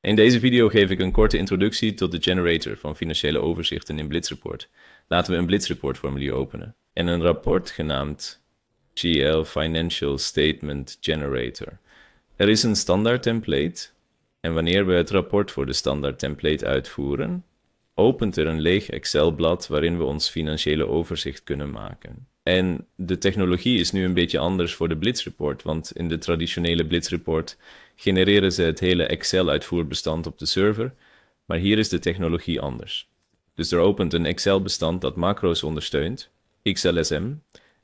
In deze video geef ik een korte introductie tot de generator van financiële overzichten in Blitzreport. Laten we een Blitzreport formulier openen en een rapport genaamd GL Financial Statement Generator. Er is een standaard template en wanneer we het rapport voor de standaard template uitvoeren, opent er een leeg Excel-blad waarin we ons financiële overzicht kunnen maken. En de technologie is nu een beetje anders voor de Blitzreport, want in de traditionele Blitzreport genereren ze het hele Excel-uitvoerbestand op de server, maar hier is de technologie anders. Dus er opent een Excel-bestand dat macro's ondersteunt, XLSM,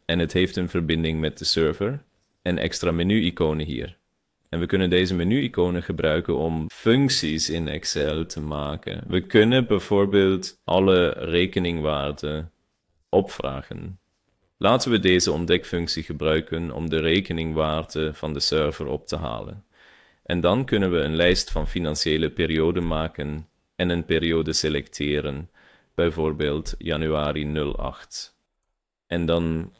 en het heeft een verbinding met de server en extra menu-iconen hier. En we kunnen deze menu-iconen gebruiken om functies in Excel te maken. We kunnen bijvoorbeeld alle rekeningwaarden opvragen. Laten we deze ontdekfunctie gebruiken om de rekeningwaarde van de server op te halen. En dan kunnen we een lijst van financiële perioden maken en een periode selecteren, bijvoorbeeld januari 08. En dan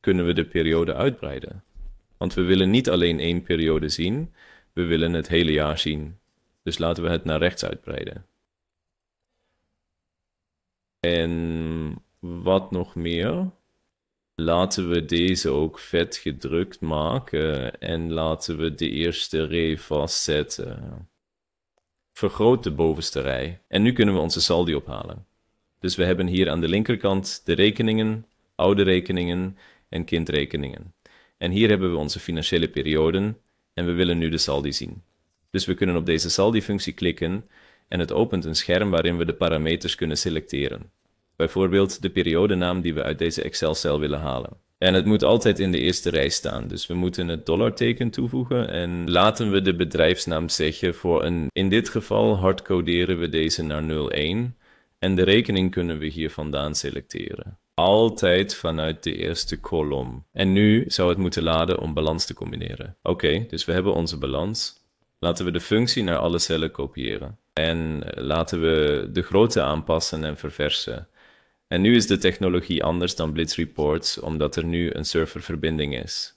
kunnen we de periode uitbreiden. Want we willen niet alleen één periode zien, we willen het hele jaar zien. Dus laten we het naar rechts uitbreiden. En wat nog meer? Laten we deze ook vet gedrukt maken en laten we de eerste rij vastzetten. Vergroot de bovenste rij. En nu kunnen we onze saldi ophalen. Dus we hebben hier aan de linkerkant de rekeningen, oude rekeningen en kindrekeningen. En hier hebben we onze financiële perioden en we willen nu de saldi zien. Dus we kunnen op deze saldi-functie klikken en het opent een scherm waarin we de parameters kunnen selecteren. Bijvoorbeeld de periodenaam die we uit deze Excel-cel willen halen. En het moet altijd in de eerste rij staan, dus we moeten het dollarteken toevoegen en laten we de bedrijfsnaam zeggen voor een, in dit geval hardcoderen we deze naar 01 en de rekening kunnen we hier vandaan selecteren altijd vanuit de eerste kolom. En nu zou het moeten laden om balans te combineren. Oké, dus we hebben onze balans. Laten we de functie naar alle cellen kopiëren. En laten we de grootte aanpassen en verversen. En nu is de technologie anders dan Blitz Reports, omdat er nu een serververbinding is.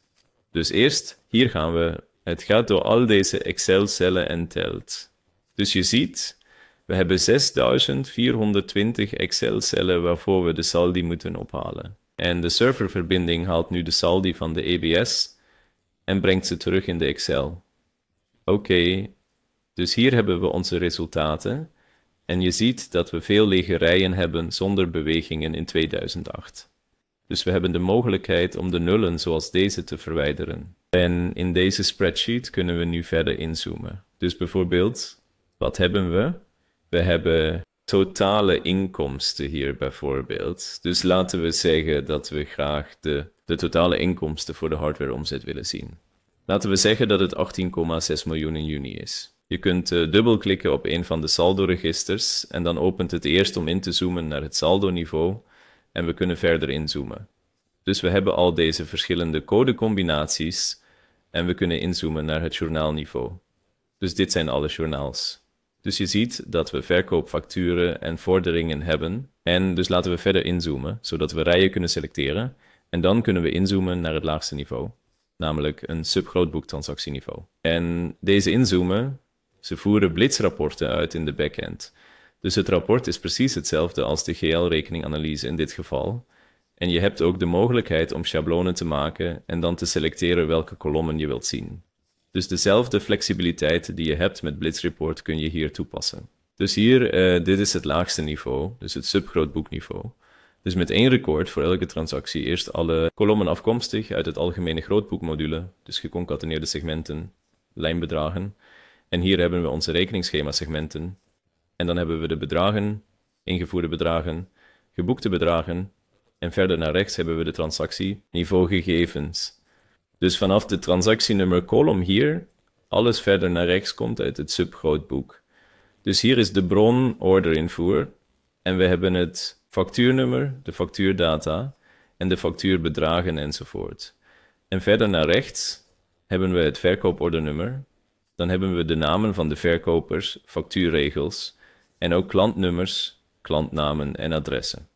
Dus eerst, hier gaan we. Het gaat door al deze Excel-cellen en telt. Dus je ziet, we hebben 6420 Excel-cellen waarvoor we de saldi moeten ophalen. En de serververbinding haalt nu de saldi van de EBS en brengt ze terug in de Excel. Oké, dus hier hebben we onze resultaten. En je ziet dat we veel lege rijen hebben zonder bewegingen in 2008. Dus we hebben de mogelijkheid om de nullen zoals deze te verwijderen. En in deze spreadsheet kunnen we nu verder inzoomen. Dus bijvoorbeeld, wat hebben we? We hebben totale inkomsten hier bijvoorbeeld. Dus laten we zeggen dat we graag de, de totale inkomsten voor de hardwareomzet willen zien. Laten we zeggen dat het 18,6 miljoen in juni is. Je kunt uh, dubbelklikken op een van de saldo-registers en dan opent het eerst om in te zoomen naar het saldo-niveau en we kunnen verder inzoomen. Dus we hebben al deze verschillende codecombinaties en we kunnen inzoomen naar het journaalniveau. Dus dit zijn alle journaals. Dus je ziet dat we verkoopfacturen en vorderingen hebben. En dus laten we verder inzoomen, zodat we rijen kunnen selecteren. En dan kunnen we inzoomen naar het laagste niveau, namelijk een subgrootboektransactieniveau. En deze inzoomen, ze voeren blitzrapporten uit in de backend. Dus het rapport is precies hetzelfde als de GL-rekeninganalyse in dit geval. En je hebt ook de mogelijkheid om schablonen te maken en dan te selecteren welke kolommen je wilt zien. Dus dezelfde flexibiliteit die je hebt met Blitzreport kun je hier toepassen. Dus hier, uh, dit is het laagste niveau, dus het subgrootboekniveau. Dus met één record voor elke transactie eerst alle kolommen afkomstig uit het algemene grootboekmodule, dus geconcateneerde segmenten, lijnbedragen. En hier hebben we onze rekeningsschema segmenten. En dan hebben we de bedragen, ingevoerde bedragen, geboekte bedragen. En verder naar rechts hebben we de transactie, gegevens. Dus vanaf de transactienummer column hier, alles verder naar rechts komt uit het subgrootboek. Dus hier is de bron orderinvoer en we hebben het factuurnummer, de factuurdata en de factuurbedragen enzovoort. En verder naar rechts hebben we het verkoopordernummer. Dan hebben we de namen van de verkopers, factuurregels en ook klantnummers, klantnamen en adressen.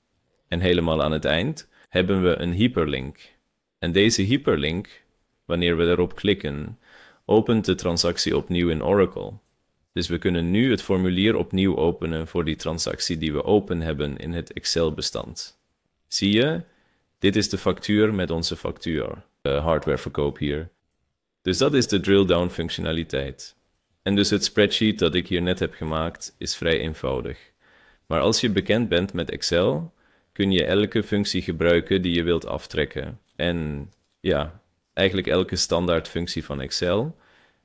En helemaal aan het eind hebben we een hyperlink. En deze hyperlink Wanneer we erop klikken, opent de transactie opnieuw in Oracle. Dus we kunnen nu het formulier opnieuw openen voor die transactie die we open hebben in het Excel-bestand. Zie je? Dit is de factuur met onze factuur, de hardwareverkoop hier. Dus dat is de drill-down functionaliteit. En dus het spreadsheet dat ik hier net heb gemaakt is vrij eenvoudig. Maar als je bekend bent met Excel, kun je elke functie gebruiken die je wilt aftrekken. En ja, eigenlijk elke standaard functie van Excel.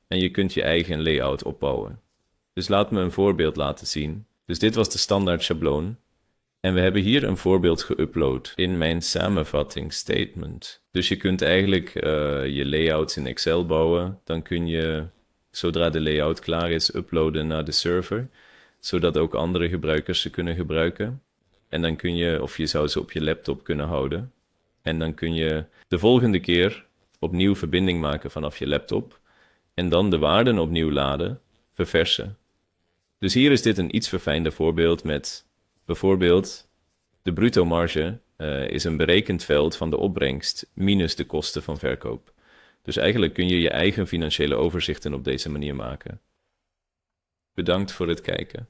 En je kunt je eigen layout opbouwen. Dus laat me een voorbeeld laten zien. Dus dit was de standaard schabloon. En we hebben hier een voorbeeld geüpload in mijn samenvatting statement. Dus je kunt eigenlijk uh, je layouts in Excel bouwen. Dan kun je, zodra de layout klaar is, uploaden naar de server. Zodat ook andere gebruikers ze kunnen gebruiken. En dan kun je, of je zou ze op je laptop kunnen houden. En dan kun je de volgende keer opnieuw verbinding maken vanaf je laptop. En dan de waarden opnieuw laden, verversen. Dus hier is dit een iets verfijnder voorbeeld met bijvoorbeeld de bruto marge uh, is een berekend veld van de opbrengst minus de kosten van verkoop. Dus eigenlijk kun je je eigen financiële overzichten op deze manier maken. Bedankt voor het kijken.